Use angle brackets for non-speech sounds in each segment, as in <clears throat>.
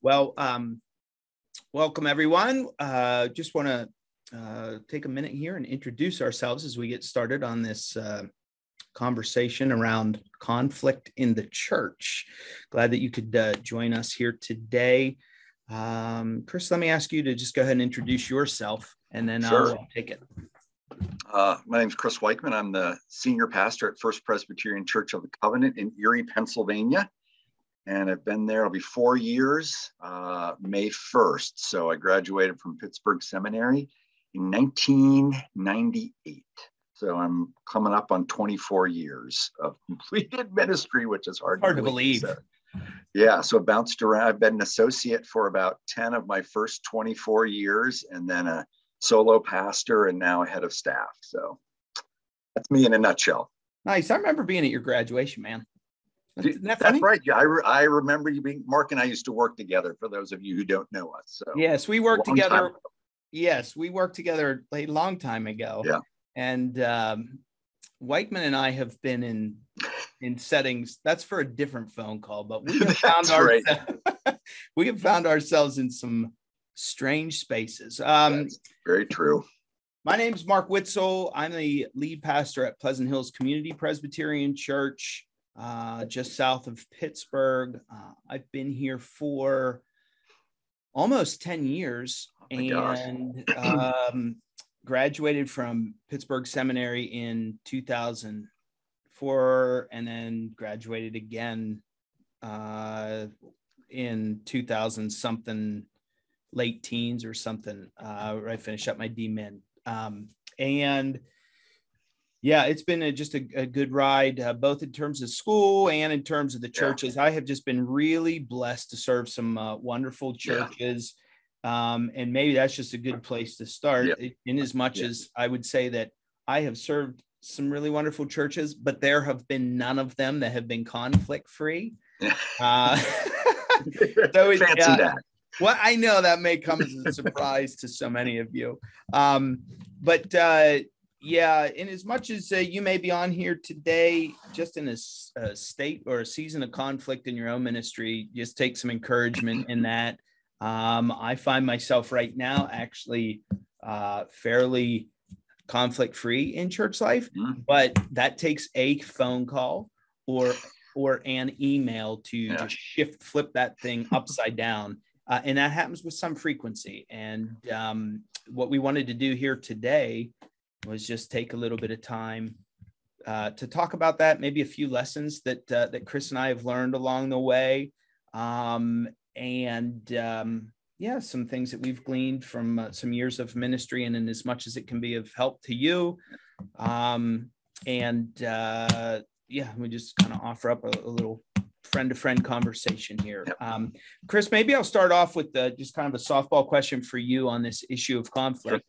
Well, um, welcome everyone. Uh, just want to uh, take a minute here and introduce ourselves as we get started on this uh, conversation around conflict in the church. Glad that you could uh, join us here today. Um, Chris, let me ask you to just go ahead and introduce yourself and then sure. I'll take it. Uh, my name is Chris Weichman. I'm the senior pastor at First Presbyterian Church of the Covenant in Erie, Pennsylvania. And I've been there, it'll be four years, uh, May 1st. So I graduated from Pittsburgh Seminary in 1998. So I'm coming up on 24 years of <laughs> completed ministry, which is hard, hard to believe. So, yeah, so bounced around. I've been an associate for about 10 of my first 24 years, and then a solo pastor, and now a head of staff. So that's me in a nutshell. Nice. I remember being at your graduation, man. That that's funny? right. Yeah, I, re- I remember you being Mark and I used to work together. For those of you who don't know us, so yes, we worked together. Yes, we worked together a long time ago. Yeah, and um, Weichman and I have been in in settings. That's for a different phone call, but we have <laughs> found our <laughs> we have found ourselves in some strange spaces. Um, That's very true. My name is Mark Whitsel. I'm the lead pastor at Pleasant Hills Community Presbyterian Church, uh, just south of Pittsburgh. Uh, I've been here for almost 10 years oh and <clears throat> um, graduated from Pittsburgh Seminary in 2004 and then graduated again uh, in 2000 something late teens or something uh, where I finished up my DMin. Um, and yeah, it's been a, just a, a, good ride, uh, both in terms of school and in terms of the churches. Yeah. I have just been really blessed to serve some uh, wonderful churches. Yeah. Um, and maybe that's just a good place to start, yeah. in as much as I would say that I have served some really wonderful churches, but there have been none of them that have been conflict free. Uh, <laughs> so it, Fancy that. Well, I know that may come as a surprise to so many of you. Um, but uh, yeah, in as much as uh, you may be on here today, just in a, a, state or a season of conflict in your own ministry, just take some encouragement in that. Um, I find myself right now actually uh, fairly conflict free in church life, mm. but that takes a phone call or or an email to yeah. just shift flip that thing upside down uh, and that happens with some frequency. And um, what we wanted to do here today was just take a little bit of time uh, to talk about that, maybe a few lessons that uh, that Chris and I have learned along the way, um, and um, yeah, some things that we've gleaned from uh, some years of ministry, and in as much as it can be of help to you, um, and uh, yeah, we just kind of offer up a, a little friend to friend conversation here. Um, Chris, maybe I'll start off with the, just kind of a softball question for you on this issue of conflict.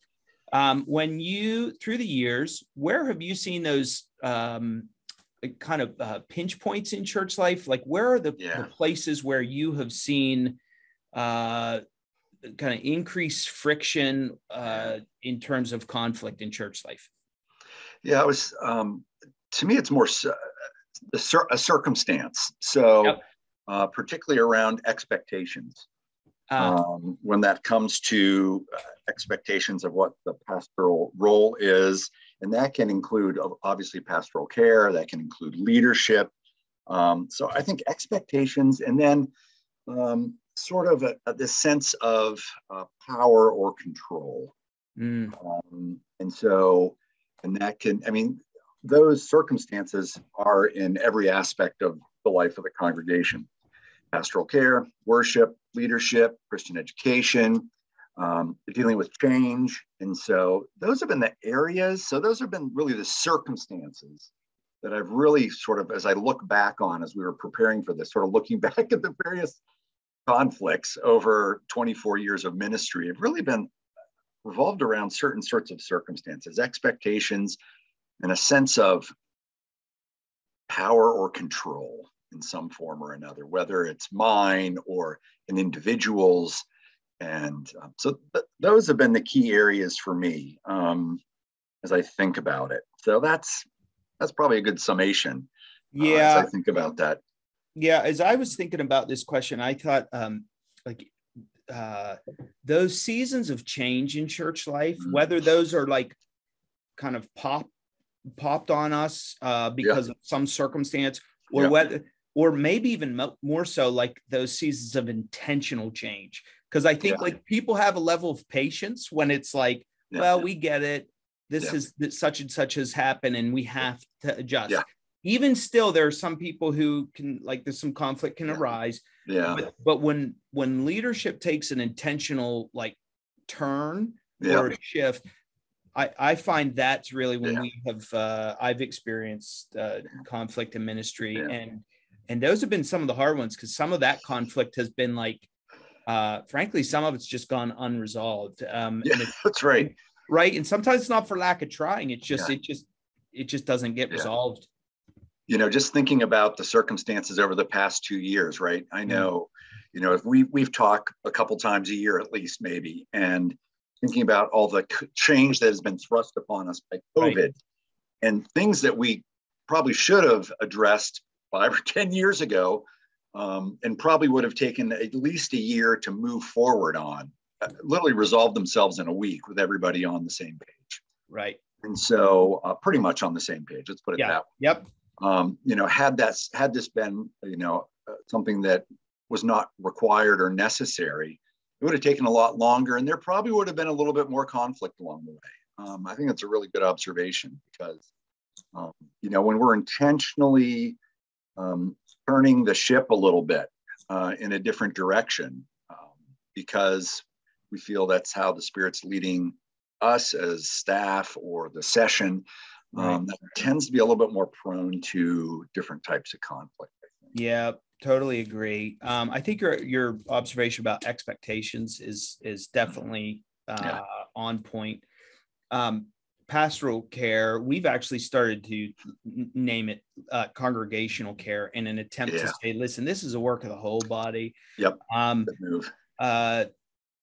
Um, when you, through the years, where have you seen those um, kind of uh, pinch points in church life? Like, where are the, yeah. the places where you have seen uh, kind of increased friction uh, in terms of conflict in church life? Yeah, it was, um, to me, it's more a, a circumstance. So, yep. uh, particularly around expectations. Uh, um, when that comes to uh, expectations of what the pastoral role is, and that can include obviously pastoral care, that can include leadership. Um, so I think expectations, and then um, sort of a, a, this sense of uh, power or control. Mm. Um, and so, and that can, I mean, those circumstances are in every aspect of the life of the congregation pastoral care, worship, leadership, Christian education, um, dealing with change. And so those have been the areas. So those have been really the circumstances that I've really sort of, as I look back on, as we were preparing for this, sort of looking <laughs> back at the various conflicts over 24 years of ministry, have really been revolved around certain sorts of circumstances, expectations, and a sense of power or control in some form or another, whether it's mine or an individual's. And um, so th- those have been the key areas for me um, as I think about it. So that's that's probably a good summation. Yeah, uh, I think about that. Yeah, as I was thinking about this question, I thought um, like uh, those seasons of change in church life, mm-hmm. whether those are like kind of pop popped on us uh, because yeah. of some circumstance, or yeah. whether, or maybe even mo- more so like those seasons of intentional change. Because I think yeah. like people have a level of patience when it's like, well, we get it. This is that such and such has happened, and we have to adjust. Even still, there are some people who can like there's some conflict can arise yeah but, but when when leadership takes an intentional like turn yeah. or shift I, I find that's really when yeah. we have uh, I've experienced uh, conflict in ministry yeah. and and those have been some of the hard ones because some of that conflict has been like uh, frankly some of it's just gone unresolved um, yeah, <laughs> that's right right and sometimes it's not for lack of trying it's just it just it just doesn't get resolved you know, just thinking about the circumstances over the past two years, right? I mm-hmm. know, you know, if we we've talked a couple times a year at least, maybe, and thinking about all the change that has been thrust upon us by COVID, right. and things that we probably should have addressed five or ten years ago, um, and probably would have taken at least a year to move forward on, uh, literally resolve themselves in a week with everybody on the same page. Right. And so, uh, pretty much on the same page. Let's put it yeah. that way. Yep um, you know, had that had this been, you know, uh, something that was not required or necessary, it would have taken a lot longer, and there probably would have been a little bit more conflict along the way. Um, I think that's a really good observation because, um, you know, when we're intentionally um, turning the ship a little bit uh, in a different direction, um, because we feel that's how the Spirit's leading us as staff or the session um, that tends to be a little bit more prone to different types of conflict. Yeah, totally agree. Um, I think your your observation about expectations is is definitely uh, yeah. on point. Um, pastoral care, we've actually started to name it uh, congregational care in an attempt yeah. to say, listen, this is a work of the whole body. Yep. Um, move. Uh,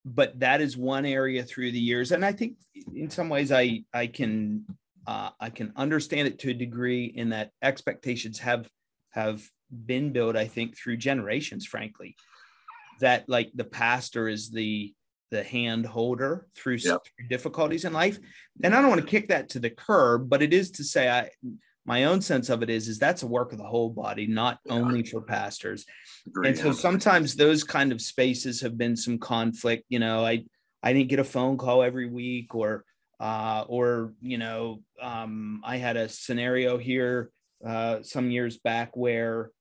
but that is one area through the years, and I think in some ways I I can uh, I can understand it to a degree in that expectations have have been built, I think, through generations, frankly. That like the pastor is the the hand holder through yep. difficulties in life. And I don't want to kick that to the curb, but it is to say I my own sense of it is is that's a work of the whole body, not yeah. only for pastors. Agreed. And so sometimes those kind of spaces have been some conflict. You know, I I didn't get a phone call every week or uh, or you know um, i had a scenario here uh, some years back where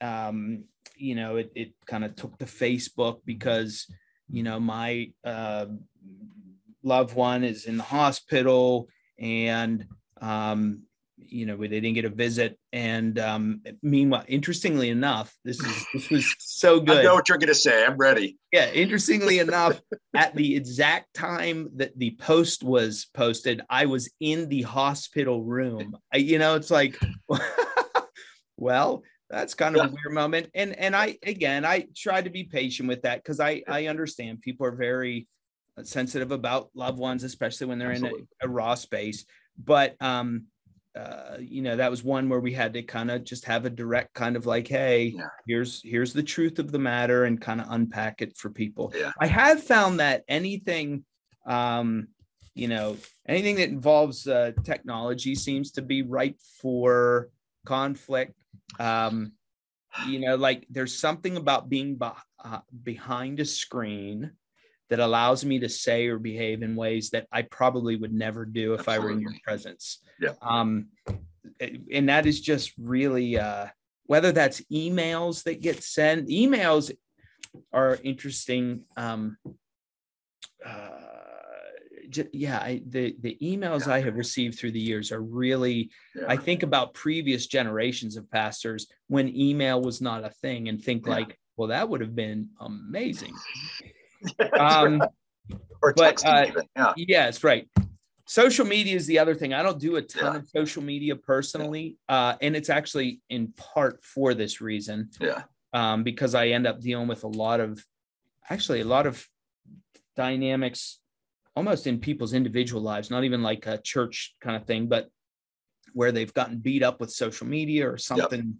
um, you know it, it kind of took to facebook because you know my uh, loved one is in the hospital and um, you know, they didn't get a visit. And um, meanwhile, interestingly enough, this is this was so good. I know what you're going to say. I'm ready. Yeah, interestingly enough, at the exact time that the post was posted, I was in the hospital room. I, you know, it's like, <laughs> well, that's kind of yeah. a weird moment. And and I again, I try to be patient with that because I I understand people are very sensitive about loved ones, especially when they're Absolutely. in a, a raw space. But um, uh, you know that was one where we had to kind of just have a direct kind of like hey yeah. here's here's the truth of the matter and kind of unpack it for people yeah. i have found that anything um you know anything that involves uh, technology seems to be ripe for conflict um you know like there's something about being be- uh, behind a screen that allows me to say or behave in ways that I probably would never do if Absolutely. I were in your presence. Yeah. Um, and that is just really uh, whether that's emails that get sent. Emails are interesting. Um, uh, yeah, I, the the emails yeah. I have received through the years are really. Yeah. I think about previous generations of pastors when email was not a thing, and think yeah. like, well, that would have been amazing. <laughs> um, or but, uh, yeah. Yes, right. Social media is the other thing. I don't do a ton of social media personally, uh, and it's actually in part for this reason. Yeah. Um, because I end up dealing with a lot of, actually, a lot of dynamics, almost in people's individual lives, not even like a church kind of thing, but where they've gotten beat up with social media or something. Yep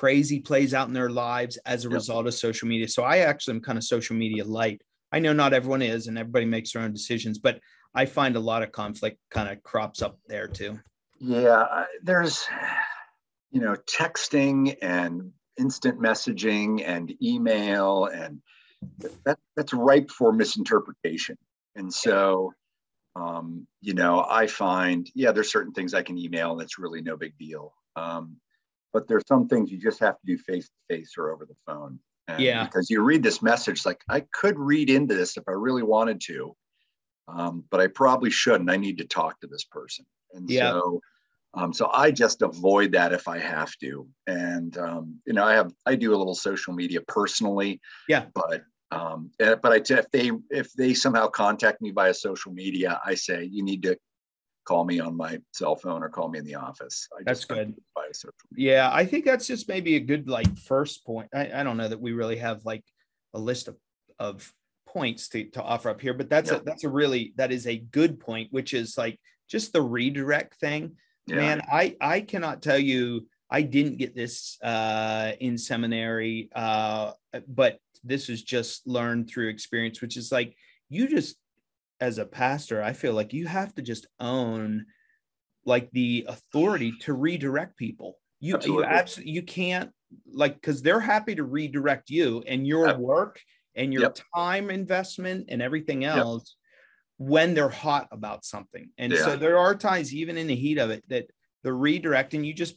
crazy plays out in their lives as a yep. result of social media. So I actually am kind of social media light. I know not everyone is, and everybody makes their own decisions, but I find a lot of conflict kind of crops up there too. Yeah, there's, you know, texting and instant messaging and email, and that that's ripe for misinterpretation. And so, um, you know, I find, yeah, there's certain things I can email, and it's really no big deal. Um, but there's some things you just have to do face to face or over the phone. And yeah. Because you read this message, like I could read into this if I really wanted to, um, but I probably shouldn't. I need to talk to this person. And yeah. so, um, so I just avoid that if I have to. And um, you know, I have I do a little social media personally. Yeah. But um, eh, but I if they if they somehow contact me via social media, I say you need to call me on my cell phone or call me in the office. I that's good. Yeah, I think that's just maybe a good like first point. I, I don't know that we really have like a list of of points to, to offer up here, but that's yeah. a that's a really that is a good point, which is like just the redirect thing. Yeah. Man, I I cannot tell you I didn't get this uh, in seminary, uh, but this is just learned through experience, which is like you just as a pastor, I feel like you have to just own like the authority to redirect people. You absolutely. you absolutely you can't like because they're happy to redirect you and your yep. work and your yep. time investment and everything else yep. when they're hot about something. And yeah. so there are times, even in the heat of it, that the redirecting you just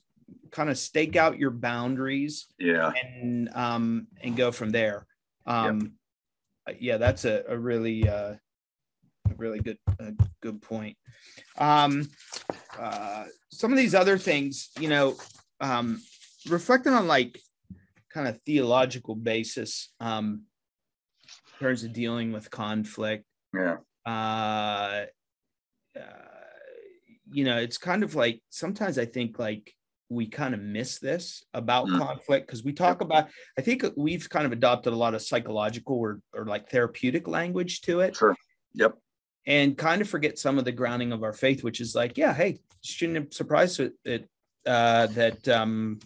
kind of stake out your boundaries yeah and um and go from there um yeah that's a, a really uh really good uh, good point. Um, uh, some of these other things, you know, um, reflecting on like kind of theological basis um, in terms of dealing with conflict. Yeah. Uh, uh, you know, it's kind of like sometimes I think like we kind of miss this about mm. conflict because we talk about i think we've kind of adopted a lot of psychological or, or like therapeutic language to it. Sure. Yep. And kind of forget some of the grounding of our faith, which is like, yeah, hey, shouldn't surprise it uh, that um,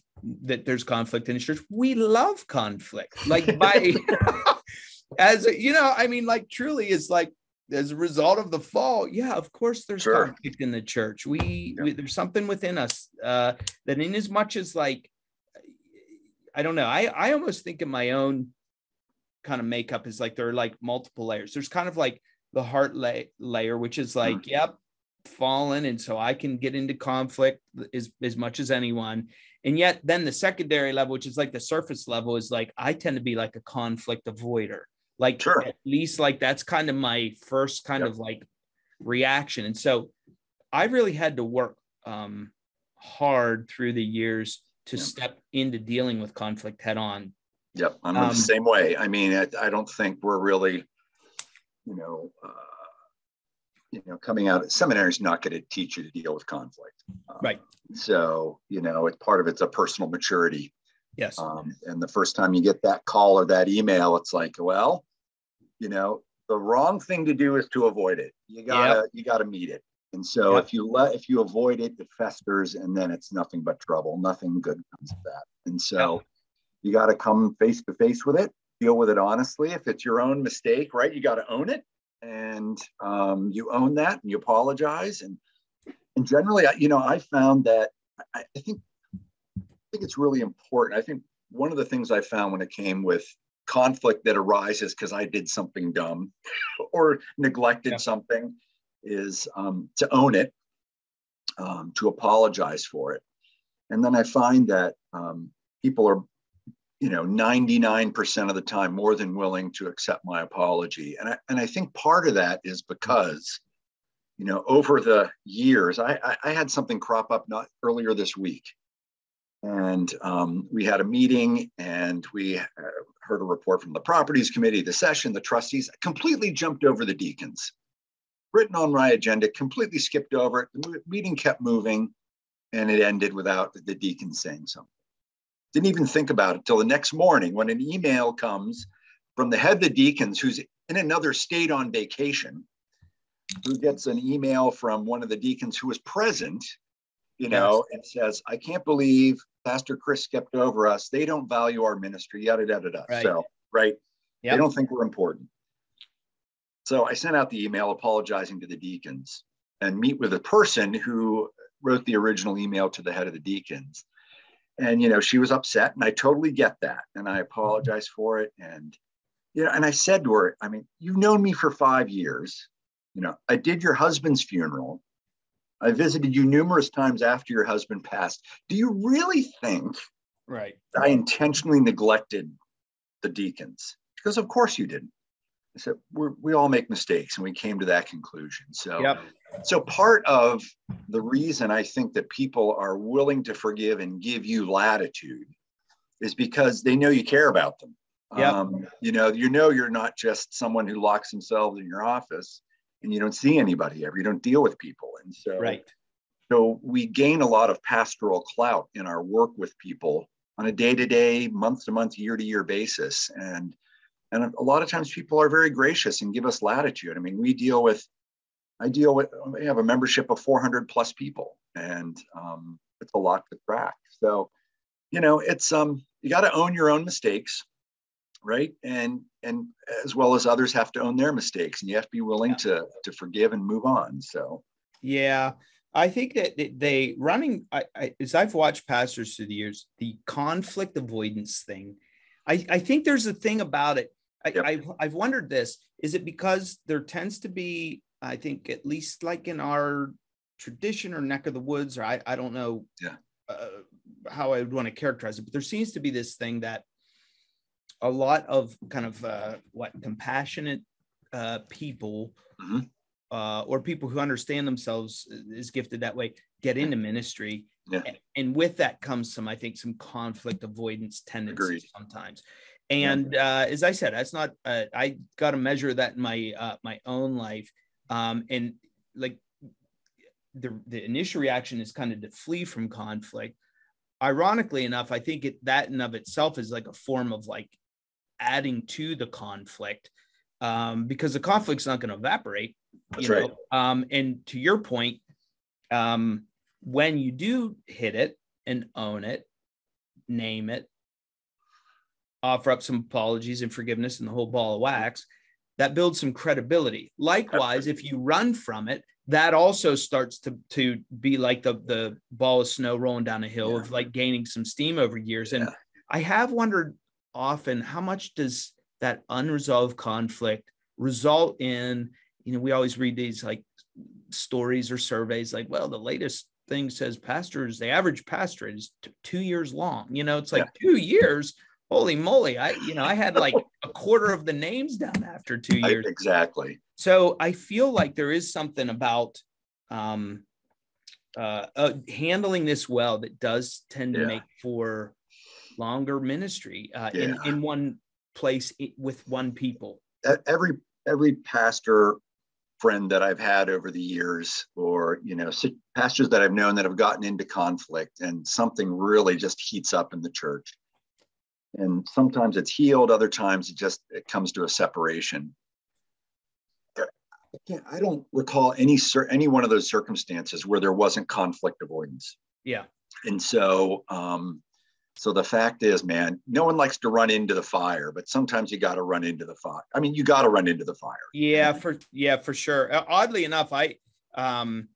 that there's conflict in the church. We love conflict, like by <laughs> <laughs> as you know, I mean, like truly, is like as a result of the fall. Yeah, of course, there's sure. conflict in the church. We, yeah. we, there's something within us uh, that, in as much as like, I don't know, I I almost think of my own kind of makeup is like there are like multiple layers. There's kind of like the heart la- layer, which is like, mm. yep, fallen. And so I can get into conflict as, as much as anyone. And yet, then the secondary level, which is like the surface level, is like, I tend to be like a conflict avoider. Like, sure. at least, like, that's kind of my first kind yep. of like reaction. And so I really had to work um, hard through the years to yep. step into dealing with conflict head on. Yep, I'm um, the same way. I mean, I, I don't think we're really you know, uh, you know, coming out seminary is not going to teach you to deal with conflict. Um, right. So, you know, it's part of it's a personal maturity. Yes. Um, and the first time you get that call or that email, it's like, well, you know, the wrong thing to do is to avoid it. You gotta, yep. you gotta meet it. And so yep. if you let, if you avoid it, it festers and then it's nothing but trouble. Nothing good comes of that. And so yep. you got to come face to face with it deal with it honestly. If it's your own mistake, right, you got to own it, and um, you own that, and you apologize. And and generally, you know, I found that I, I think think it's really important. I think one of the things I found when it came with conflict that arises because I did something dumb <laughs> or neglected yeah. something is um, to own it, um, to apologize for it. And then I find that um, people are you know 99% of the time more than willing to accept my apology and I, and I think part of that is because you know over the years I, I, I had something crop up not earlier this week and um, we had a meeting and we uh, heard a report from the properties committee the session the trustees completely jumped over the deacons. Written on my agenda completely skipped over it. The meeting kept moving and it ended without the deacons saying something. Didn't even think about it till the next morning when an email comes from the head of the deacons who's in another state on vacation, who gets an email from one of the deacons who was present, you know, yeah. and says, I can't believe Pastor Chris skipped over us. They don't value our ministry, yada, yada, yada. Right. So, right. Yep. They don't think we're important. So I sent out the email apologizing to the deacons and meet with a person who wrote the original email to the head of the deacons. And, you know, she was upset and I totally get that. And I apologize for it. And, you know, and I said to her, I mean, you've known me for five years. You know, I did your husband's funeral. I visited you numerous times after your husband passed. Do you really think Right. I intentionally neglected the deacons? Because of course you didn't. I said, We're, we all make mistakes, and we came to that conclusion. So, Yep. so part of the reason I think that people are willing to forgive and give you latitude is because they know you care about them. Yep. Um, you know, you know you're not just someone who locks themselves in your office and you don't see anybody ever. You don't deal with people, and so Right. so we gain a lot of pastoral clout in our work with people on a day-to-day, month-to-month, year-to-year basis. And and a lot of times people are very gracious and give us latitude. I mean, we deal with, I deal with, we have a membership of 400 plus people, and um, it's a lot to track. So, you know, it's um, you got to own your own mistakes, right? And and as well as others have to own their mistakes, and you have to be willing Yeah. to to forgive and move on. So, Yeah, I think that they- running. I, I as I've watched pastors through the years, the conflict avoidance thing. I I think there's a thing about it. I, Yep. I've I've wondered this. Is it because there tends to be? I think at least like in our tradition or neck of the woods, or I I don't know. Yeah. Uh, how I would want to characterize it, but there seems to be this thing that a lot of kind of uh, what compassionate uh, people Mhm. uh, or people who understand themselves is gifted that way get into ministry Yeah. A- and with that comes some i think some conflict avoidance tendencies Agreed. sometimes and uh, as i said that's not uh, i got to measure that in my uh, my own life um, and like the the initial reaction is kind of to flee from conflict ironically enough i think it that in of itself is like a form of like adding to the conflict um, because the conflict's not going to evaporate That's you right. know? um, and to your point um, when you do hit it and own it name it offer up some apologies and forgiveness and the whole ball of wax that builds some credibility likewise if you run from it that also starts to to be like the the ball of snow rolling down a hill Yeah. of like gaining some steam over years and Yeah. i have wondered often how much does that unresolved conflict result in you know we always read these like stories or surveys like well the latest thing says pastors the average pastor is t- two years long you know it's like two years holy moly i you know i had like <laughs> a quarter of the names down after two I- years exactly. so I feel like there is something about um, uh, uh, handling this well that does tend to Yeah. make for longer ministry uh, in, Yeah. in one place with one people. Every every pastor friend that I've had over the years, or you know, pastors that I've known that have gotten into conflict, and something really just heats up in the church. And sometimes it's healed, other times it just it comes to a separation. I can't- I don't recall any any one of those circumstances where there wasn't conflict avoidance. Yeah. And so, um, so the fact is, man, no one likes to run into the fire, but sometimes you got to run into the fire. I mean, you got to run into the fire. Yeah, for yeah, for sure. Oddly enough, I um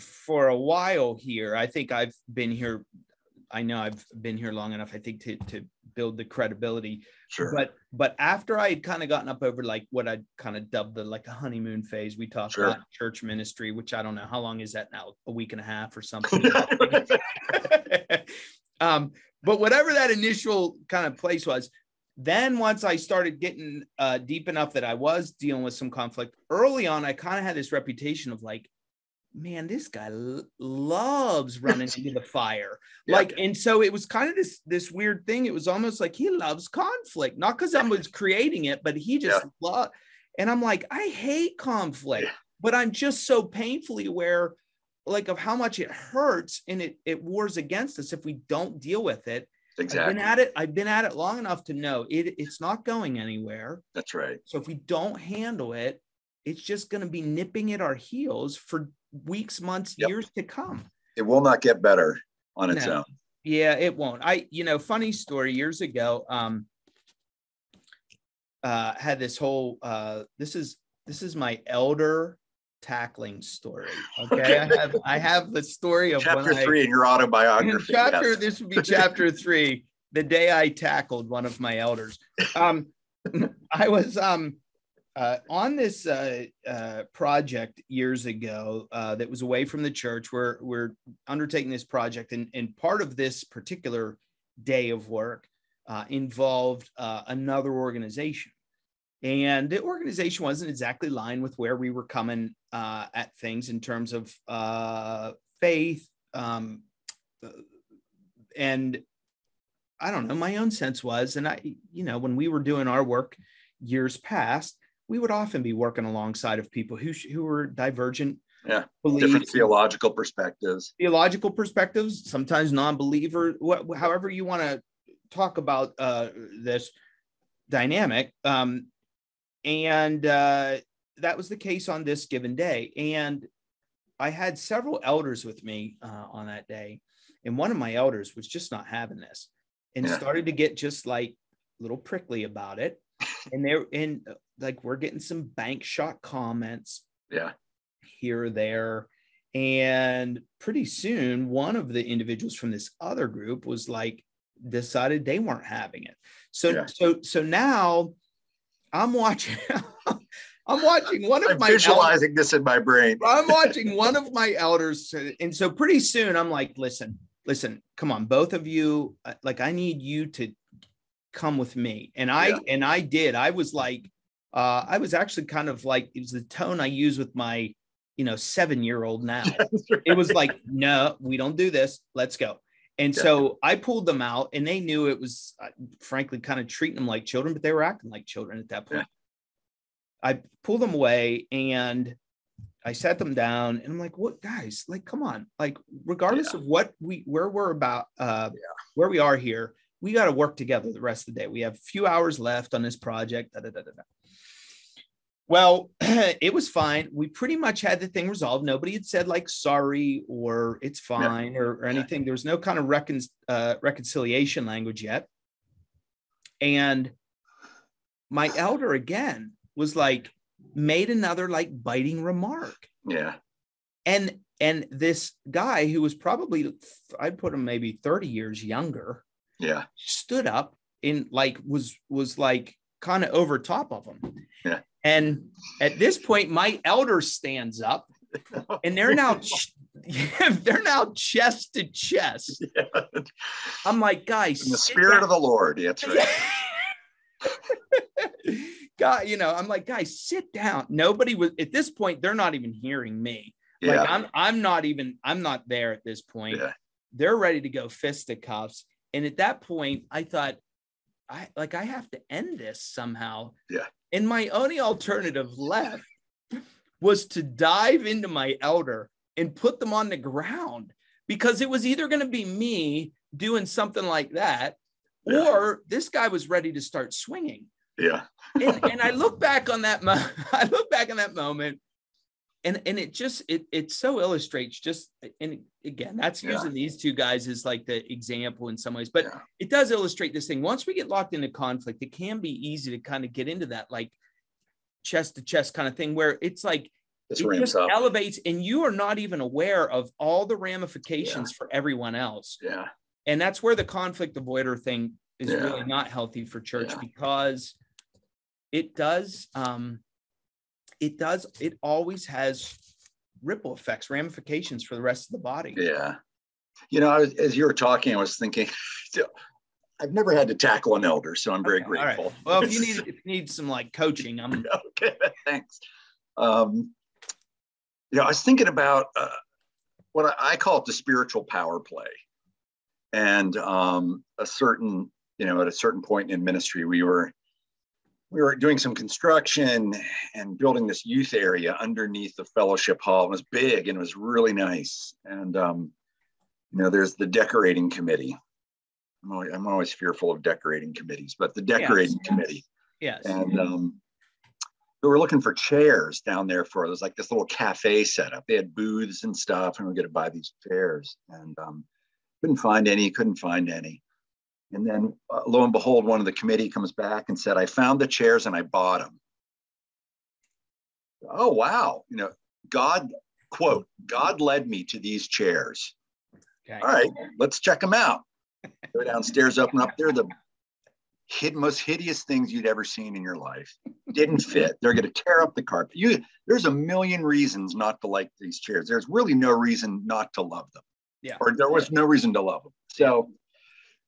for a while here, I think I've been here. I know I've been here long enough, I think, to to build the credibility. Sure. But but after I had kind of gotten up over like what I'd kind of dubbed the like a honeymoon phase, we talked Sure. about church ministry, which I don't know how long is that now, a week and a half or something. <laughs> <laughs> um, but whatever that initial kind of place was, then once I started getting uh, deep enough that I was dealing with some conflict early on, I kind of had this reputation of like, man, this guy l- loves running into the <laughs> fire. Yeah. Like, and so it was kind of this this weird thing. It was almost like he loves conflict, not because I was creating it, but he just loved. And I'm like, I hate conflict, Yeah. but I'm just so painfully aware, like, of how much it hurts and it it wars against us if we don't deal with it. Exactly. I've been at it. I've been at it long enough to know it. It's not going anywhere. That's right. So if we don't handle it, it's just going to be nipping at our heels for weeks, months, Yep. years to come. It will not get better on its No. own. Yeah, it won't. I, you know, funny story. Years ago, um, uh, had this whole. Uh, this is this is my elder tackling story. <laughs> Okay, okay. I have I have the story of chapter three I, in your autobiography. <laughs> Chapter yes. this would be chapter <laughs> three. The day I tackled one of my elders. Um, I was um uh, on this uh, uh, project years ago uh, that was away from the church, we're, we're undertaking this project, and, and part of this particular day of work uh, involved uh, another organization. And the organization wasn't exactly aligned with where we were coming at things in terms of faith. Um, and I don't know, my own sense was, and I, you know, when we were doing our work years past, we would often be working alongside of people who who were divergent yeah beliefs, different theological perspectives theological perspectives sometimes non-believer what, however you want to talk about uh, this dynamic um, and uh, that was the case on this given day. And i had several elders with me uh, on that day. And one of my elders was just not having this and yeah. started to get just like a little prickly about it. And they're in like we're getting some bank shot comments yeah. here or there. And pretty soon one of the individuals from this other group was like decided they weren't having it. So yeah. so so now i'm watching <laughs> i'm watching one of I'm my visualizing elders, this in my brain <laughs> i'm watching <laughs> one of my elders and so pretty soon i'm like listen listen come on both of you uh, like i need you to come with me and i yeah. and i did i was like uh, I was actually kind of like it was the tone I use with my, you know, seven year old now. <laughs> Right. It was like, no, we don't do this. Let's go. And yeah. so I pulled them out, and they knew it was, uh, frankly, kind of treating them like children, but they were acting like children at that point. Yeah. I pulled them away and I sat them down, and I'm like, "What, guys? Like, come on! Like, regardless yeah. of what we, where we're about, uh, where we are here, we got to work together the rest of the day. We have a few hours left on this project." Da, da, da, well, <clears throat> it was fine. We pretty much had the thing resolved. Nobody had said like sorry or it's fine or, or, anything. There was no kind of recon, uh, reconciliation language yet. And my elder again was like made another like biting remark. Yeah. And and this guy who was probably I'd put him maybe 30 years younger. Yeah. Stood up and like was was like kind of over top of him. Yeah. And at this point, my elder stands up <laughs> and they're now <laughs> they're now chest to chest. Yeah. I'm like, guys, in the spirit down. of the Lord. That's right. <laughs> God, you know, I'm like, guys, sit down. Nobody was at this point, they're not even hearing me. Yeah. Like I'm I'm not even, I'm not there at this point. Yeah. They're ready to go fisticuffs. And at that point, I thought, I like I have to end this somehow. Yeah. And my only alternative left was to dive into my elder and put them on the ground because it was either going to be me doing something like that yeah. or this guy was ready to start swinging. Yeah. and, and, I look back on that. Mo- <laughs> I look back on that moment and and it just it it so illustrates just and again that's yeah. using these two guys as like the example in some ways but yeah. it does illustrate this thing once we get locked into conflict it can be easy to kind of get into that like chest to chest kind of thing where it's like this it just up. elevates and you are not even aware of all the ramifications yeah. for everyone else yeah and that's where the conflict avoider thing is really not healthy for church because it does um it does it always has ripple effects ramifications for the rest of the body. Yeah. You know was, as you were talking i was thinking <laughs> i've never had to tackle an elder so i'm very okay, grateful right. well if you <laughs> need if you need some like coaching i'm <laughs> okay thanks. Um you know i was thinking about uh, what I, I call it the spiritual power play. And um a certain you know at a certain point in ministry we were we were doing some construction and building this youth area underneath the fellowship hall. It was big and it was really nice. And um, you know, there's the decorating committee. I'm always, I'm always fearful of decorating committees, but the decorating yes. committee. Yes. And um, we were looking for chairs down there for there's like this little cafe setup. They had booths and stuff, and we are going to buy these chairs. And um, Couldn't find any, couldn't find any. And then uh, lo and behold, one of the committee comes back and said, I found the chairs and I bought them. Oh, wow. You know, God, quote, God led me to these chairs. Okay. All right, let's check them out. Go downstairs, open up. They're the hid, most hideous things you'd ever seen in your life. Didn't fit. They're going to tear up the carpet. You, there's a million reasons not to like these chairs. There's really no reason not to love them. Yeah. Or there was no reason to love them. So,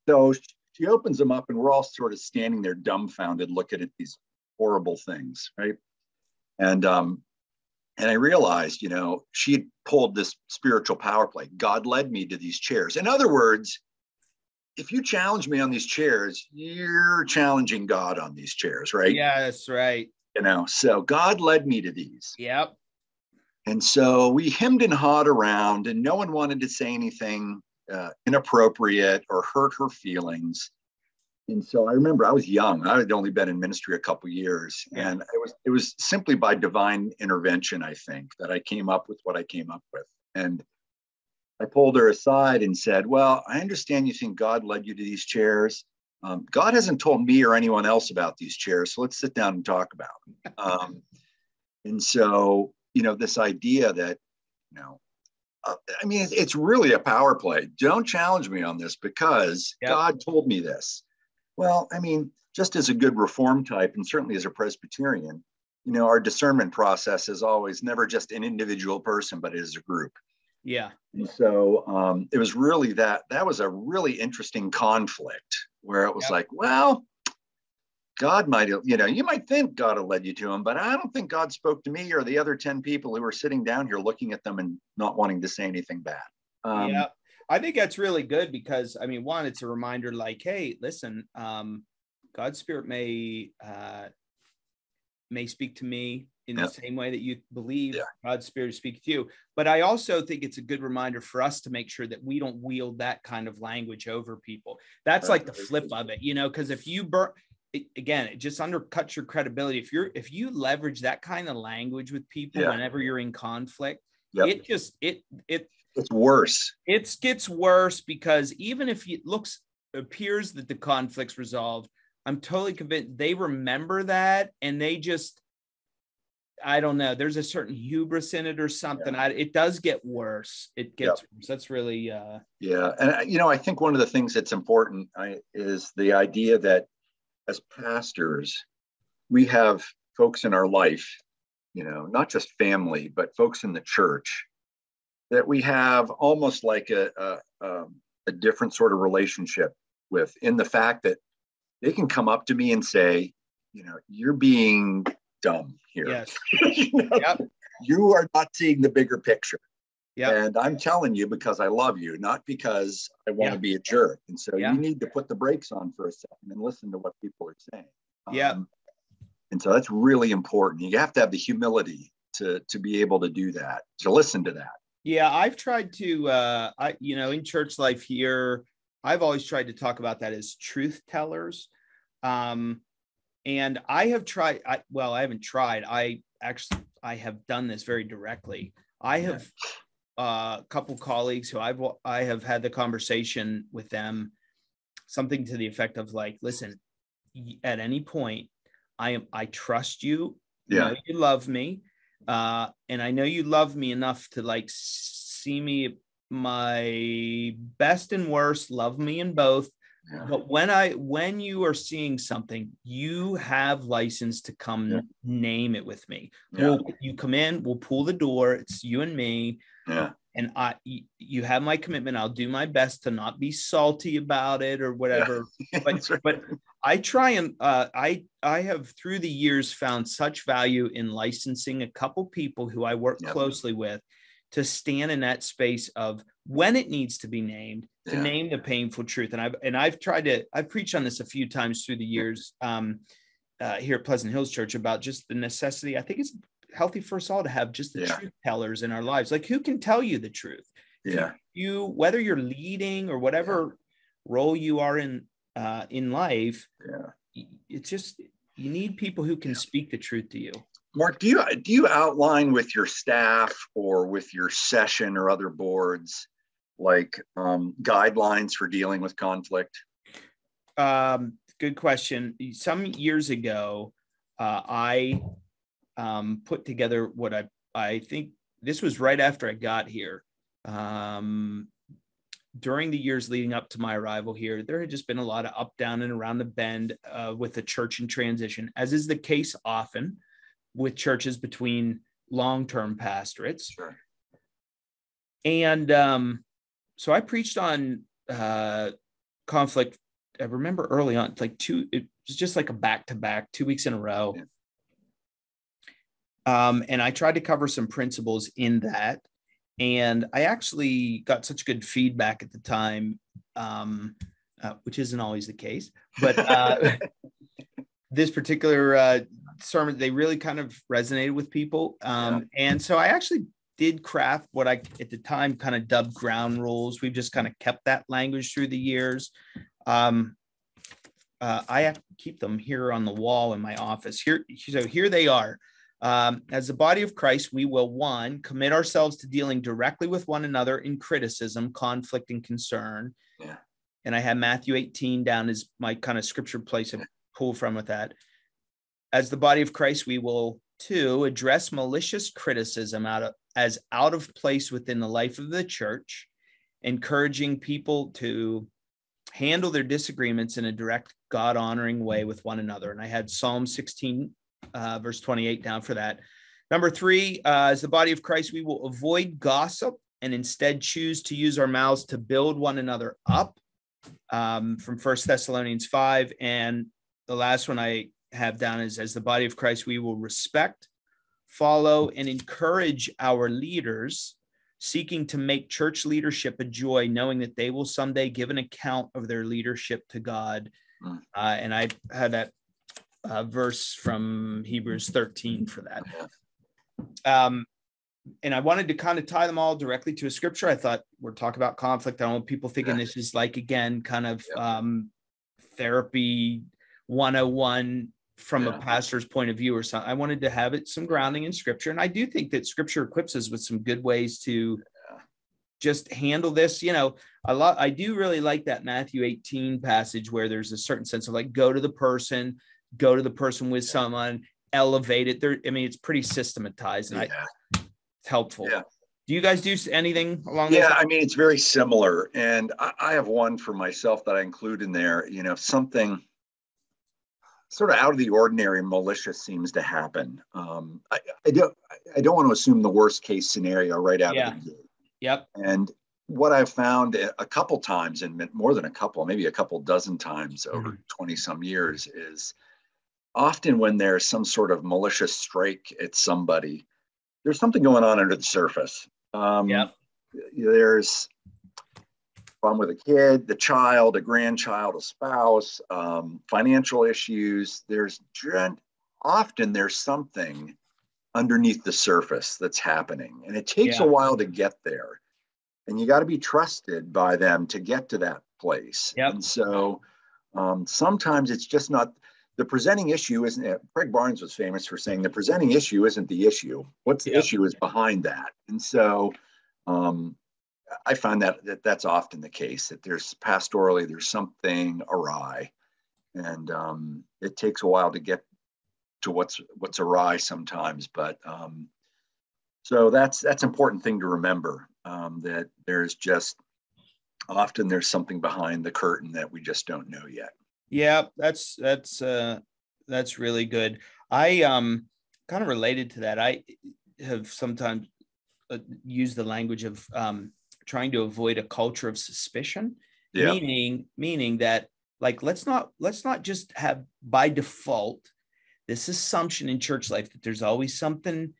so she opens them up, and we're all sort of standing there dumbfounded, looking at these horrible things, right? And um, and I realized, you know, she had pulled this spiritual power play. God led me to these chairs. In other words, if you challenge me on these chairs, you're challenging God on these chairs, right? Yeah, that's right. You know, so God led me to these. Yep. And so we hemmed and hawed around, and no one wanted to say anything uh, inappropriate or hurt her feelings. And so I remember I was young. I had only been in ministry a couple years, and it was it was simply by divine intervention, I think, that I came up with what I came up with. And I pulled her aside and said, Well, I understand you think God led you to these chairs. Um, God hasn't told me or anyone else about these chairs. So let's sit down and talk about them. <laughs> Um, and so, you know, this idea that, you know, I mean, it's, really a power play. Don't challenge me on this because yep. God told me this. Well, I mean, just as a good reform type, and certainly as a Presbyterian, you know, our discernment process is always never just an individual person, but as a group. Yeah. And so um, it was really that that was a really interesting conflict where it was yep. like, well, God might have, you know, you might think God have led you to him, but I don't think God spoke to me or the other 10 people who were sitting down here looking at them and not wanting to say anything bad. Um, yeah. I think that's really good because I mean, one, it's a reminder like, hey, listen, um, God's spirit may uh, may speak to me in the same way that you believe yeah. God's spirit is speaking to you. But I also think it's a good reminder for us to make sure that we don't wield that kind of language over people. That's like the flip of it, you know, because if you burn again, it just undercuts your credibility. If you're if you leverage that kind of language with people yeah. whenever you're in conflict, yep. it just it it it's worse. It gets worse because even if it looks appears that the conflict's resolved, I'm totally convinced they remember that and they just I don't know. There's a certain hubris in it or something. Yeah. I, it does get worse. It gets yep. worse. That's really uh yeah. And you know, I think one of the things that's important I, is the idea that as pastors, we have folks in our life, you know, not just family, but folks in the church that we have almost like a, a, um, a different sort of relationship with in the fact that they can come up to me and say, you know, you're being dumb here. Yes. <laughs> you, know, yep. you are not seeing the bigger picture. Yeah. And I'm telling you because I love you, not because I want to be a jerk. And so you need to put the brakes on for a second and listen to what people are saying. Yeah. Um, and so that's really important. You have to have the humility to to be able to do that, to listen to that. Yeah, I've tried to uh I you know, in church life here, I've always tried to talk about that as truth tellers. Um and I have tried I well, I haven't tried. I actually I have done this very directly. I have uh, a couple colleagues who I've I have had the conversation with them, something to the effect of like, listen, at any point, I am I trust you. Yeah, you, you love me, uh, and I know you love me enough to like see me my best and worst, love me in both. Yeah. But when I when you are seeing something, you have license to come yeah. name it with me. Yeah. We'll, you come in, we'll pull the door. It's you and me. Yeah. And I, you have my commitment. I'll do my best to not be salty about it or whatever. <laughs> Yeah. but, right. but I try and uh, I, I have through the years found such value in licensing a couple people who I work yep. closely with to stand in that space of when it needs to be named to yeah. name the painful truth. And I've and I've tried to I've preached on this a few times through the years um, uh, here at Pleasant Hills Church about just the necessity. I think it's healthy for us all to have just the yeah. truth tellers in our lives. Like who can tell you the truth? Yeah. You whether you're leading or whatever yeah. role you are in uh, in life. Yeah. It's just you need people who can yeah. speak the truth to you. Mark, do you do you outline with your staff or with your session or other boards like um, guidelines for dealing with conflict? Um, good question. Some years ago, uh, I um, put together what I I think this was right after I got here. Um, during the years leading up to my arrival here, there had just been a lot of up, down, and around the bend uh, with the church in transition, as is the case often with churches between long term pastorates. Sure. And um, so I preached on uh, conflict. I remember early on, like two, it was just like a back to back, two weeks in a row. Yeah. Um, and I tried to cover some principles in that. And I actually got such good feedback at the time, um, uh, which isn't always the case. But uh, <laughs> this particular uh, sermon, they really kind of resonated with people. Um, yeah. And so I actually did craft what I at the time kind of dubbed ground rules. We've just kind of kept that language through the years. Um, uh, I keep them here on the wall in my office. Here, so here they are. Um, as the body of Christ, we will one commit ourselves to dealing directly with one another in criticism, conflict, and concern. Yeah. And I have Matthew 18 down as my kind of scripture place to pull from with that. As the body of Christ, we will two address malicious criticism out of as out of place within the life of the church, encouraging people to handle their disagreements in a direct God honoring way with one another. And I had Psalm 16 uh, verse 28 down for that. Number three, uh, as the body of Christ, we will avoid gossip and instead choose to use our mouths to build one another up um, from First Thessalonians 5. And the last one I have down is as the body of Christ, we will respect, follow, and encourage our leaders, seeking to make church leadership a joy, knowing that they will someday give an account of their leadership to God. Hmm. Uh, and I had that uh, verse from Hebrews 13 for that. Um, and I wanted to kind of tie them all directly to a scripture. I thought we're talking about conflict. I don't want people thinking this is like, again, kind of um, therapy 101 from yeah. a pastor's point of view or something. I wanted to have it some grounding in scripture. And I do think that scripture equips us with some good ways to just handle this. You know, a lot, I do really like that Matthew 18 passage where there's a certain sense of like, go to the person, go to the person with someone, elevate it. There, I mean, it's pretty systematized and yeah. I, it's helpful. Yeah. Do you guys do anything along? Yeah, I mean, it's very similar, and I, I have one for myself that I include in there. You know, something sort of out of the ordinary malicious seems to happen. Um, I, I, don't I don't want to assume the worst case scenario right out yeah. of the gate. Yep. And what I've found a couple times, and more than a couple, maybe a couple dozen times over mm-hmm. 20 some years, is often when there's some sort of malicious strike at somebody, there's something going on under the surface. Um, yeah. There's problem with a kid, the child, a grandchild, a spouse, um, financial issues. There's often there's something underneath the surface that's happening, and it takes yeah. a while to get there. And you got to be trusted by them to get to that place. Yep. And so um, sometimes it's just not the presenting issue isn't it? Craig Barnes was famous for saying the presenting issue isn't the issue. What's the yep. issue is behind that. And so um, I find that, that that's often the case that there's pastorally, there's something awry and um, it takes a while to get to what's, what's awry sometimes. But um, so that's, that's important thing to remember um, that there's just often there's something behind the curtain that we just don't know yet. Yeah, that's that's uh that's really good. I um kind of related to that. I have sometimes uh, used the language of um trying to avoid a culture of suspicion, yeah. meaning meaning that like let's not let's not just have by default this assumption in church life that there's always something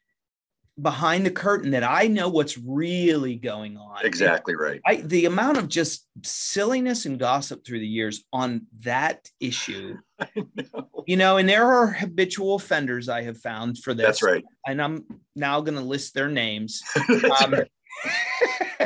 behind the curtain that I know what's really going on. Exactly right. I, the amount of just silliness and gossip through the years on that issue. <laughs> Know. You know, and there are habitual offenders I have found for this. That's right. And I'm now going to list their names. <laughs> um, <laughs>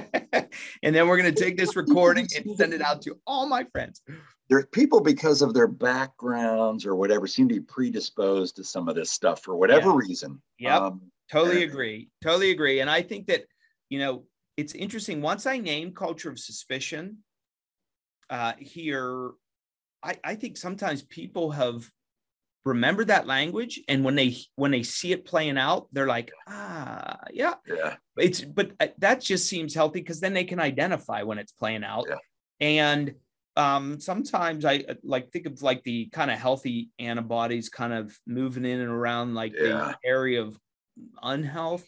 and then we're going to take this recording and send it out to all my friends. There's people because of their backgrounds or whatever seem to be predisposed to some of this stuff for whatever yeah. reason. Yeah. Um, Totally agree. Totally agree. And I think that, you know, it's interesting. Once I name culture of suspicion uh, here, I, I think sometimes people have remembered that language, and when they when they see it playing out, they're like, ah, yeah, yeah. It's but uh, that just seems healthy because then they can identify when it's playing out, Yeah. and um, sometimes I uh, like think of like the kind of healthy antibodies kind of moving in and around like Yeah. the area of unhealth.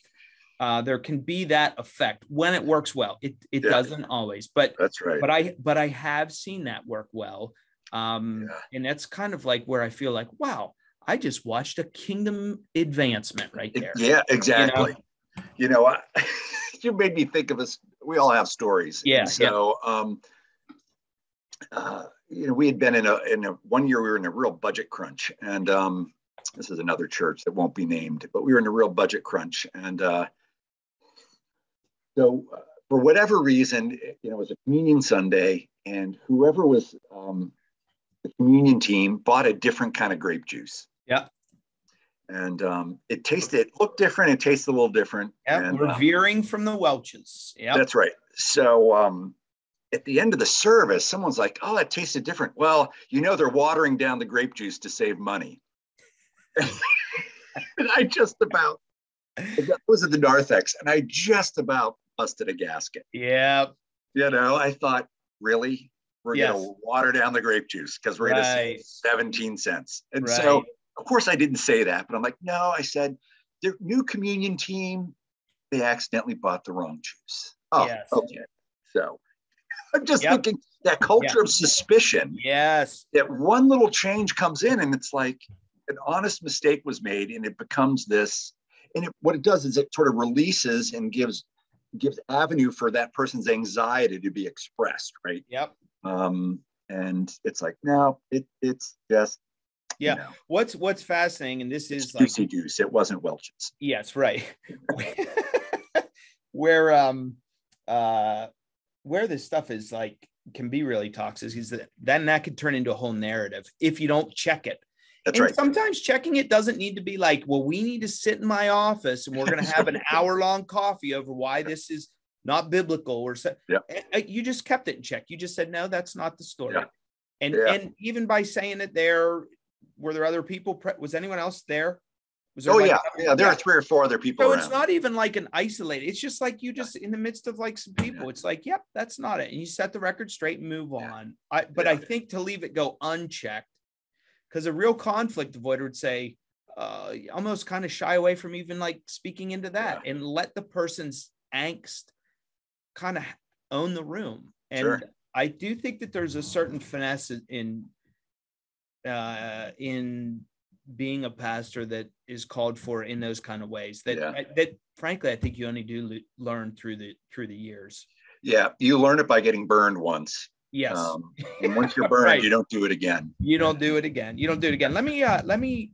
Uh, there can be that effect when it works well. It it Yeah. doesn't always, but That's right. but I but I have seen that work well. Um, Yeah. and that's kind of like where I feel like, wow, I just watched a kingdom advancement right there. yeah, exactly. You know, I, <laughs> you made me think of us. We all have stories. Yeah, And so, um, uh, you know, we had been in a in a one year we were in a real budget crunch, and um, this is another church that won't be named, but we were in a real budget crunch, and uh, so uh, for whatever reason, you know, it was a communion Sunday, and whoever was um, the communion team bought a different kind of grape juice. Yeah. And um, it tasted, it looked different. It tasted a little different. Yeah, and, we're uh, veering from the Welches. Yeah, that's right. So um, at the end of the service, someone's like, "Oh, that tasted different." Well, you know, they're watering down the grape juice to save money. <laughs> and I just about was at the Narthex, and I just about busted a gasket. yeah, You know, I thought, really, we're Yes. gonna water down the grape juice because we're gonna Right. save 17 cents. And right. so, of course, I didn't say that, but I'm like, no, I said, the new communion team, they accidentally bought the wrong juice. Oh, Yes. okay. So <laughs> I'm just Yep. thinking that culture of suspicion, yes, that one little change comes in and it's like an honest mistake was made and it becomes this. And it, what it does is it sort of releases and gives gives avenue for that person's anxiety to be expressed, right? yep. Um, and it's like, no, it, it's just, Yeah. you know, What's what's fascinating, and this is like juice. It wasn't Welch's. yes, right. <laughs> where um uh where this stuff is like can be really toxic is that then that could turn into a whole narrative if you don't check it. That's and right. sometimes checking it doesn't need to be like, well, we need to sit in my office and we're going to have an <laughs> hour long coffee over why this is not biblical or so. Yeah. You just kept it in check. You just said, no, that's not the story. Yeah. And Yeah. and even by saying it there, were there other people? Pre- was anyone else there? Was there Oh like- yeah, yeah. There are three or four other people So around. it's not even like an isolated. It's just like you just in the midst of like some people. It's like, yep, that's not it. And you set the record straight and move Yeah. on. I but Yeah. I think to leave it go unchecked, because a real conflict avoider would say, uh, almost kind of shy away from even like speaking into that and let the person's angst kind of own the room. And Sure. I do think that there's a certain finesse in uh in being a pastor that is called for in those kind of ways that Yeah. that frankly I think you only do le- learn through the through the years. yeah, you learn it by getting burned once. Yes. Um, and once you're <laughs> burned, Right. you don't do it again. you don't do it again. You don't do it again. Let me uh let me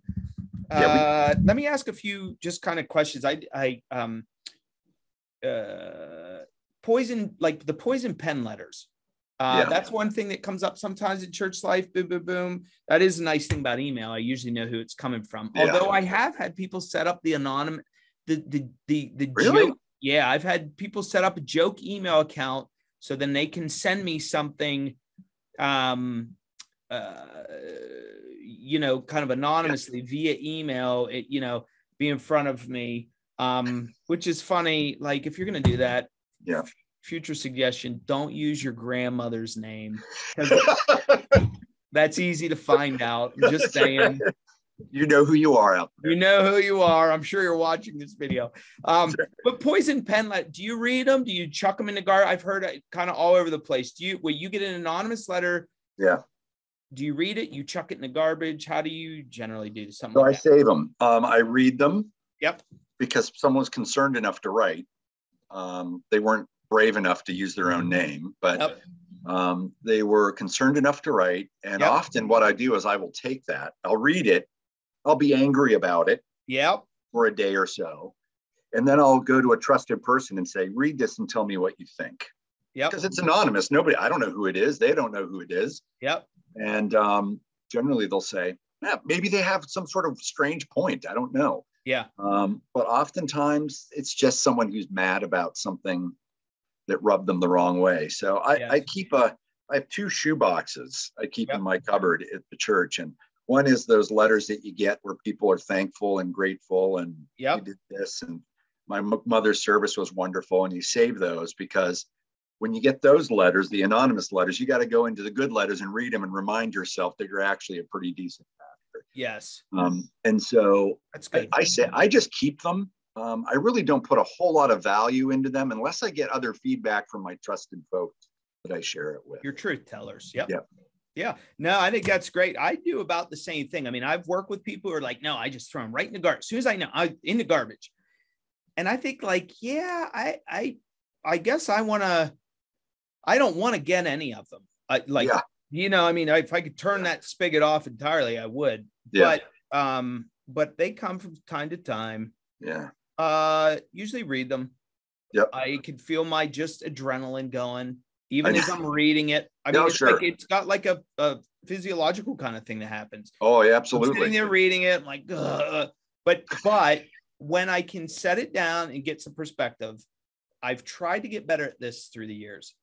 uh Yeah, let me ask a few just kind of questions. I I um uh poison like the poison pen letters. Uh Yeah. that's one thing that comes up sometimes in church life. Boom, boom, boom. That is a nice thing about email. I usually know who it's coming from. Yeah. Although I have had people set up the anonymous the the the the Really? joke. Yeah, I've had people set up a joke email account so then they can send me something um uh you know kind of anonymously via email it you know be in front of me um which is funny. Like if you're going to do that Yeah. f- future suggestion don't use your grandmother's name. <laughs> That's easy to find out. I'm just saying you know who you are out there. you know who you are i'm sure you're watching this video um but poison pen let do you read them do you chuck them in the garden i've heard it kind of all over the place do you when you get an anonymous letter Yeah. do you read it you chuck it in the garbage how do you generally do something So I that? save them. Um, I read them. Yep. Because someone's concerned enough to write. Um, they weren't brave enough to use their own name, but Yep. um, they were concerned enough to write. And Yep. often what I do is I will take that, I'll read it, I'll be angry about it yep for a day or so. And then I'll go to a trusted person and say, read this and tell me what you think. yep Because it's anonymous. Nobody, I don't know who it is. They don't know who it is. yep And um, generally they'll say, yeah, maybe they have some sort of strange point. I don't know. yeah Um, but oftentimes it's just someone who's mad about something that rubbed them the wrong way. So I, yes. I keep a I have two shoe boxes I keep yep. in my cupboard at the church, and one is those letters that you get where people are thankful and grateful, and yep. you did this, and my mother's service was wonderful, and you save those because when you get those letters, the anonymous letters, you got to go into the good letters and read them and remind yourself that you're actually a pretty decent pastor. Yes. Um, and so that's good. I, I say I just keep them. Um, I really don't put a whole lot of value into them unless I get other feedback from my trusted folks that I share it with. Your truth tellers. Yep. Yep. Yeah. No, I think that's great. I do about the same thing. I mean, I've worked with people who are like, no, I just throw them right in the garbage. As soon as I know, I in the garbage. And I think like, yeah, I I I guess I want to I don't want to get any of them. I like, yeah. you know, I mean, if I could turn that spigot off entirely, I would. Yeah. But um, but they come from time to time. Yeah. Uh, usually read them. Yep. I can feel my just adrenaline going, even as I'm reading it. I mean, it's, sure. like, it's got like a, a physiological kind of thing that happens. Oh, yeah, absolutely. I'm sitting there reading it, I'm like, Ugh. but but when I can set it down and get some perspective, I've tried to get better at this through the years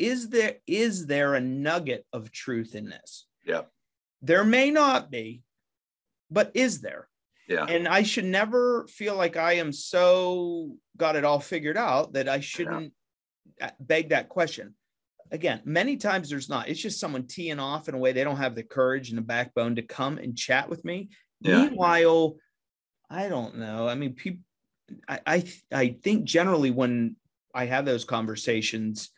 is there is there a nugget of truth in this yeah there may not be but is there yeah and i should never feel like i am so got it all figured out that i shouldn't yeah. beg that question again many times there's not it's just someone teeing off in a way they don't have the courage and the backbone to come and chat with me yeah. meanwhile i don't know i mean people I, I i think generally when i have those conversations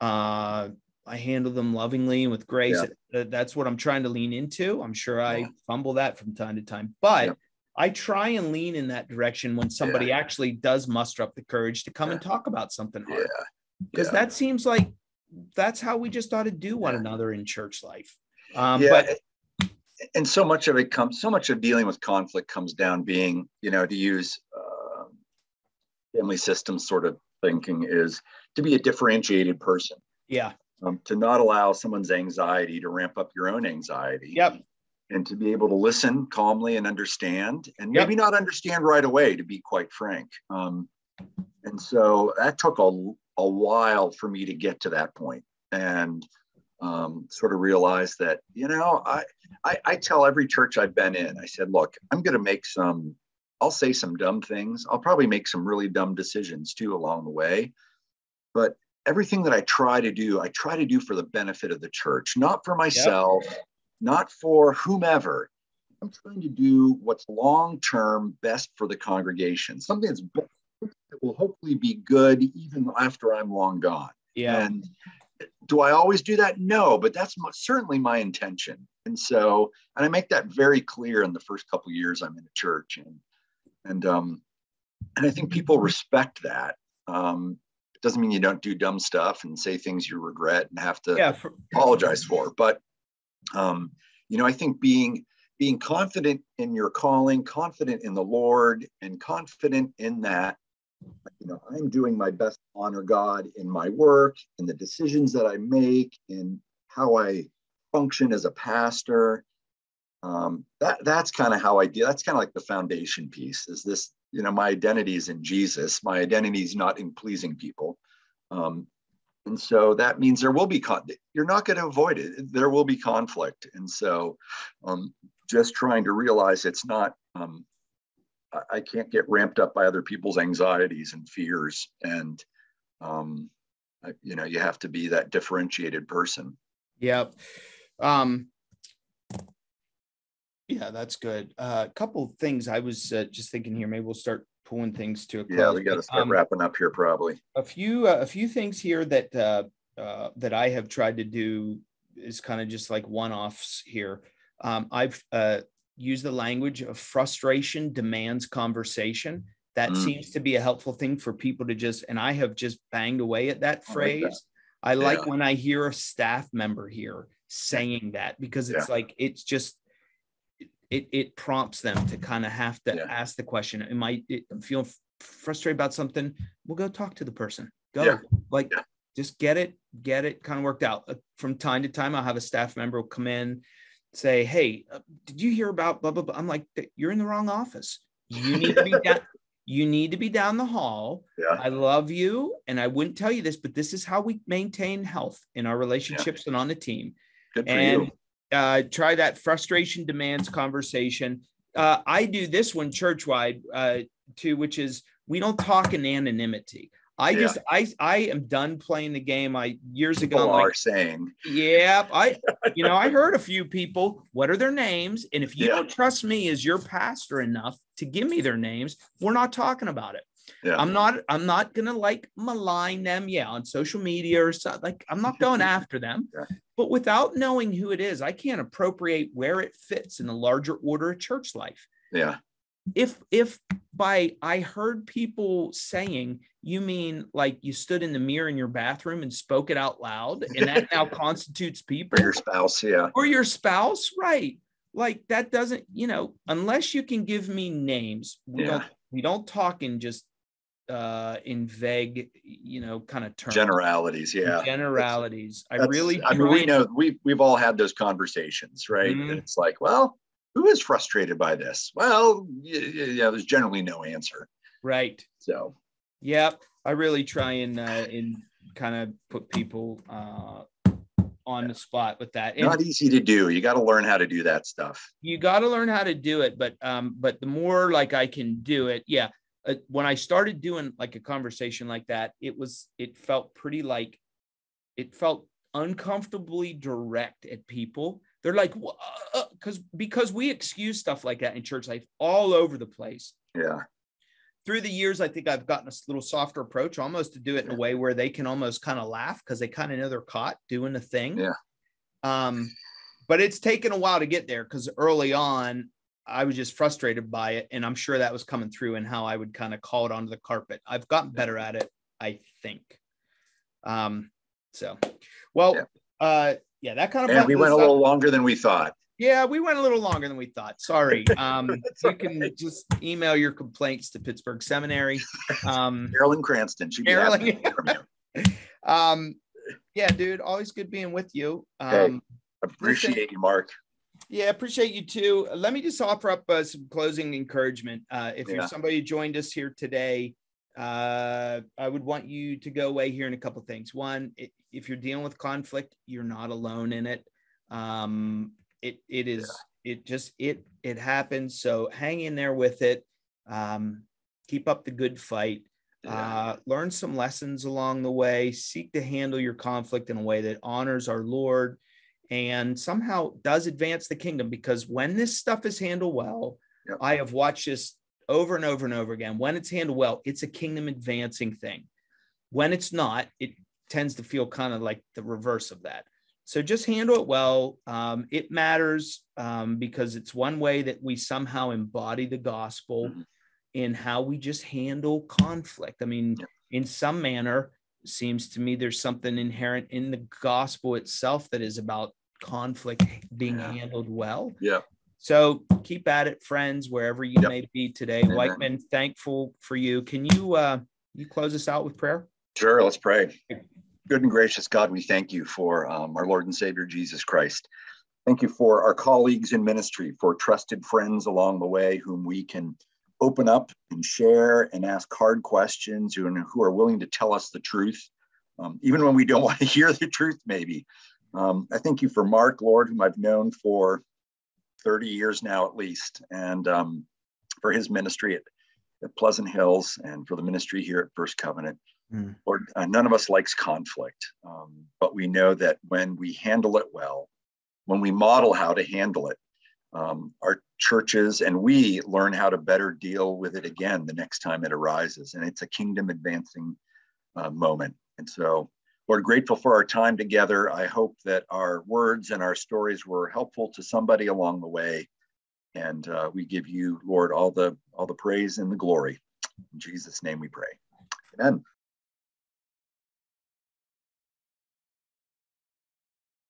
uh, I handle them lovingly and with grace. Yeah. That's what I'm trying to lean into. I'm sure I yeah. fumble that from time to time, but yeah. I try and lean in that direction when somebody actually does muster up the courage to come and talk about something hard. Because that seems like that's how we just ought to do one another in church life. Um, yeah. But and so much of it comes, so much of dealing with conflict comes down being, you know, to use uh, family systems sort of thinking is to be a differentiated person. Yeah. Um, to not allow someone's anxiety to ramp up your own anxiety. Yep. And to be able to listen calmly and understand, and maybe yep. not understand right away, to be quite frank. Um, and so that took a, a while for me to get to that point and um, sort of realize that, you know, I, I, I tell every church I've been in, I said, look, I'm going to make some, I'll say some dumb things. I'll probably make some really dumb decisions too along the way. But everything that I try to do, I try to do for the benefit of the church, not for myself, yep. not for whomever. I'm trying to do what's long term best for the congregation, something that's that will hopefully be good even after I'm long gone. Yeah. And do I always do that? No, but that's certainly my intention. And so, and I make that very clear in the first couple years I'm in the church, and and um, and I think people respect that. Um, it doesn't mean you don't do dumb stuff and say things you regret and have to yeah, for, apologize for. But um, you know, I think being being confident in your calling, confident in the Lord, and confident in that, you know, I'm doing my best to honor God in my work, in the decisions that I make, in how I function as a pastor. Um, that that's kind of how I do. That's kind of like the foundation piece. Is this you know my identity is in jesus my identity is not in pleasing people um, and so that means there will be con- you're not going to avoid it there will be conflict and so um, just trying to realize it's not um, I, can't get ramped up by other people's anxieties and fears and um, I, you know you have to be that differentiated person yep um, yeah, that's good. A uh, couple things I was uh, just thinking here. Maybe we'll start pulling things to a close. Yeah, we got to start um, wrapping up here probably. A few uh, a few things here that uh, uh, that I have tried to do is kind of just like one offs here. Um, I've uh, used the language of frustration demands conversation. That mm. seems to be a helpful thing for people to just, and I have just banged away at that phrase. I like, that. I like yeah. when I hear a staff member here saying that because it's yeah. like it's just it it prompts them to kind of have to yeah. ask the question am i feeling frustrated about something we'll go talk to the person go yeah. like yeah. just get it get it kind of worked out uh, from time to time i'll have a staff member come in say hey uh, did you hear about blah blah blah i'm like you're in the wrong office you need to be <laughs> down you need to be down the hall. Yeah. I love you. And I wouldn't tell you this, but this is how we maintain health in our relationships yeah. and on the team. Good for and, you. Uh, try that frustration demands conversation. Uh, I do this one churchwide uh, too, which is we don't talk in anonymity. I yeah. just I I am done playing the game. I years people ago are saying. Yeah, I <laughs> you know I heard a few people. What are their names? And if you yeah. don't trust me as your pastor enough to give me their names, we're not talking about it. Yeah. I'm not I'm not gonna like malign them. Yeah, on social media or something. Like I'm not going <laughs> after them. Yeah. But without knowing who it is, I can't appropriate where it fits in the larger order of church life. Yeah if if by I heard people saying you mean like you stood in the mirror in your bathroom and spoke it out loud and that now <laughs> constitutes people or your spouse yeah or your spouse right like that doesn't you know unless you can give me names we yeah. don't we don't talk in just uh in vague you know kind of terms generalities yeah generalities that's, i really i mean we know we've we've all had those conversations right mm-hmm. and it's like well who is frustrated by this? Well, yeah, yeah, there's generally no answer. Right. So, yeah, I really try and uh, and kind of put people uh, on the spot with that. And Not easy to do. You got to learn how to do that stuff. You got to learn how to do it, but um, but the more like I can do it, yeah. Uh, when I started doing like a conversation like that, it was it felt pretty like it felt uncomfortably direct at people they're like, because uh, because we excuse stuff like that in church life all over the place. Yeah. Through the years, I think I've gotten a little softer approach, almost to do it in a way where they can almost kind of laugh because they kind of know they're caught doing the thing. Yeah. Um, but it's taken a while to get there because early on I was just frustrated by it, and I'm sure that was coming through in how I would kind of call it onto the carpet. I've gotten better at it, I think. Um, so, well, yeah. uh, yeah, that kind of. And we went a little longer than we thought. Yeah, we went a little longer than we thought. Sorry. <laughs> Um, you can just email your complaints to Pittsburgh Seminary. <laughs> Um, Carolyn Cranston. She Carolyn. <laughs> um, yeah, dude, always good being with you. Um, hey, appreciate you, Mark. Yeah, appreciate you too. Let me just offer up uh, some closing encouragement. Uh, if yeah. you're somebody who joined us here today, uh, I would want you to go away here in a couple things. One, if you're dealing with conflict, you're not alone in it. Um, it it is yeah. it just it it happens. So hang in there with it. Um, keep up the good fight. Uh, learn some lessons along the way. Seek to handle your conflict in a way that honors our Lord and somehow does advance the kingdom. Because when this stuff is handled well, yep. I have watched this over and over and over again. When it's handled well, it's a kingdom advancing thing. When it's not, it tends to feel kind of like the reverse of that. So just handle it well. Um, it matters um, because it's one way that we somehow embody the gospel mm-hmm. in how we just handle conflict. I mean, in some manner, seems to me there's something inherent in the gospel itself that is about conflict being yeah. handled well. Yeah. So keep at it, friends, wherever you yep. may be today. Amen. Weichman, thankful for you. Can you uh, you close us out with prayer? Sure. Let's pray. Good and gracious God, we thank you for um, our Lord and Savior Jesus Christ. Thank you for our colleagues in ministry, for trusted friends along the way whom we can open up and share and ask hard questions and who are willing to tell us the truth, um, even when we don't <laughs> want to hear the truth, maybe. Um, I thank you for Mark, Lord, whom I've known for 30 years now at least, and um, for his ministry at, at, Pleasant Hills and for the ministry here at First Covenant. Mm. Lord, uh, none of us likes conflict, um, but we know that when we handle it well, when we model how to handle it, um, our churches and we learn how to better deal with it again the next time it arises. And it's a kingdom advancing uh, moment. And so, Lord, grateful for our time together. I hope that our words and our stories were helpful to somebody along the way. And uh, we give you, Lord, all the all the praise and the glory. In Jesus' name we pray. Amen.